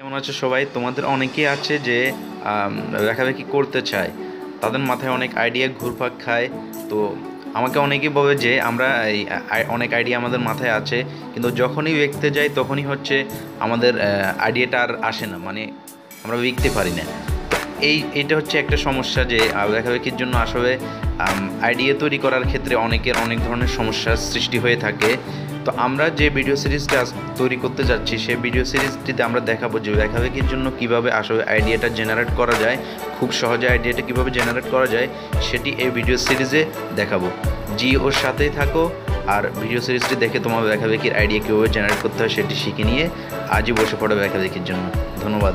কেমন আছে সবাই? তোমাদের অনেকেই আছে যে লেখালেখি করতে চায়। তাদের মাথায় অনেক আইডিয়া ঘুরপাক খায়। তো আমাকে অনেকেই বলে যে, আমরা এই অনেক আইডিয়া আমাদের মাথায় আছে। কিন্তু যখনই লিখতে যাই, তখনই হচ্ছে আমাদের আইডিয়াটা আর আসে না। মানে আমরা লিখতে পারি না। এই এটা হচ্ছে একটা সমস্যা যে লেখালেখির জন্য আসলে আইডিয়া তৈরি করার ক্ষেত্রে অনেকের অনেক ধরনের সমস্যার সৃষ্টি হয়ে থাকে। তো আমরা যে ভিডিও সিরিজটা তৈরি করতে যাচ্ছি, সেই ভিডিও সিরিজটিতে আমরা দেখাবো যে লেখালেখির জন্য কীভাবে আসলে আইডিয়াটা জেনারেট করা যায়, খুব সহজে আইডিয়াটা কীভাবে জেনারেট করা যায়, সেটি এই ভিডিও সিরিজে দেখাবো। জি ওর সাথেই থাকো, আর ভিডিও সিরিজটি দেখে তোমার লেখালেখির আইডিয়া কীভাবে জেনারেট করতে হয় সেটি শিখে নিয়ে আজই বসে পড়ো লেখালেখির জন্য। ধন্যবাদ।